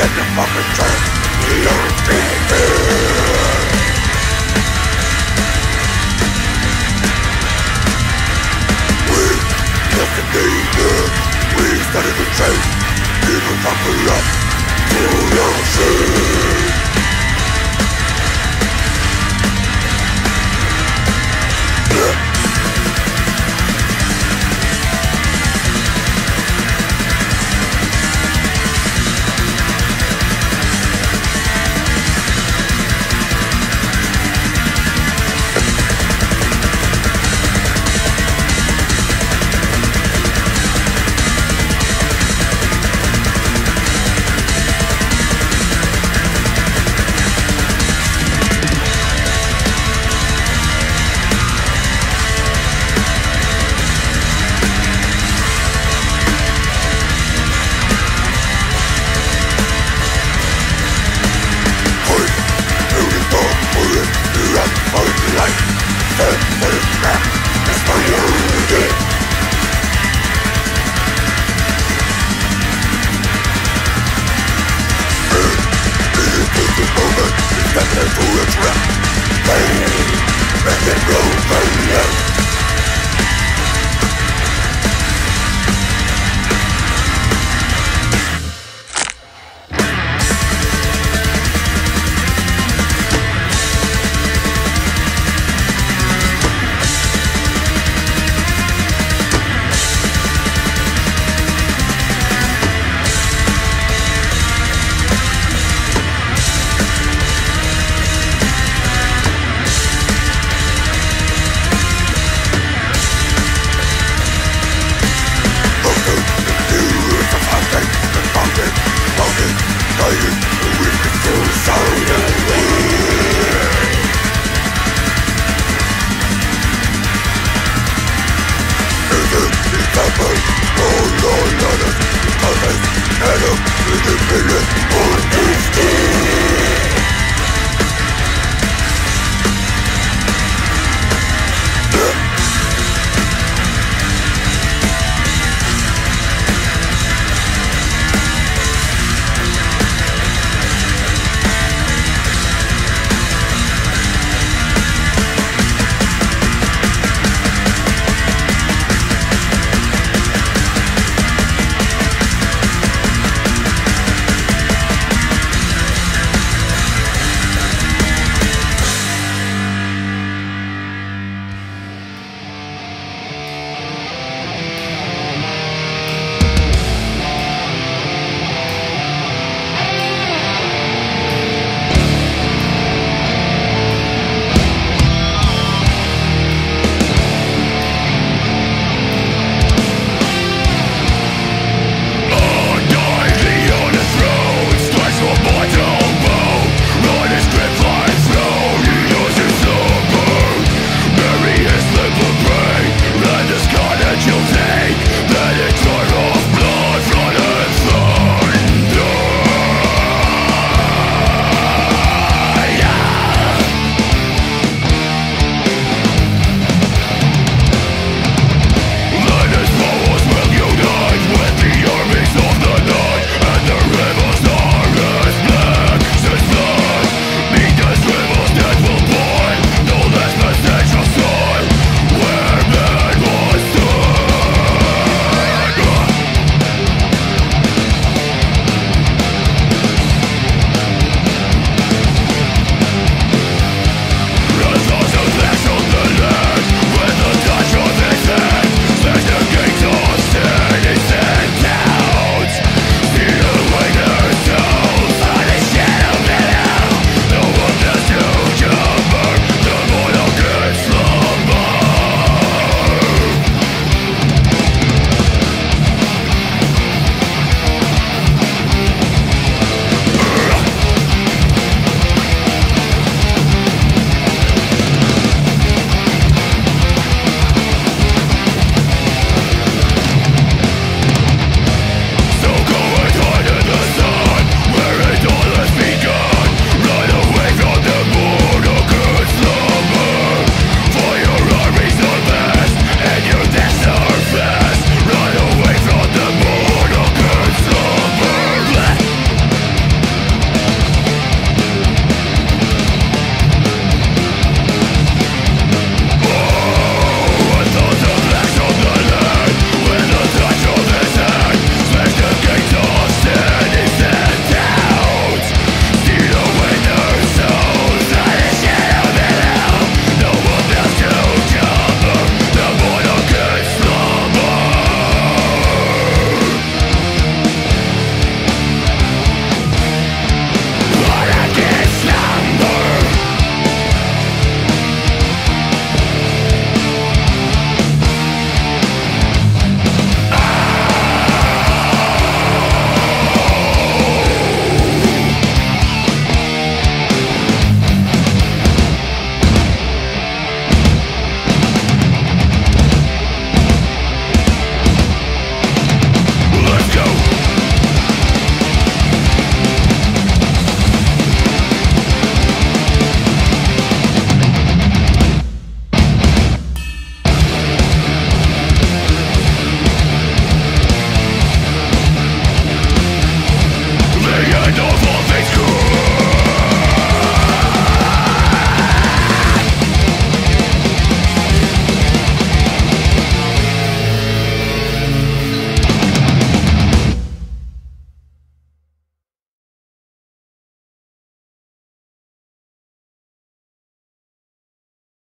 end of fucking train You're being We nothing needed We started the chain People fucking up To your move, Amen.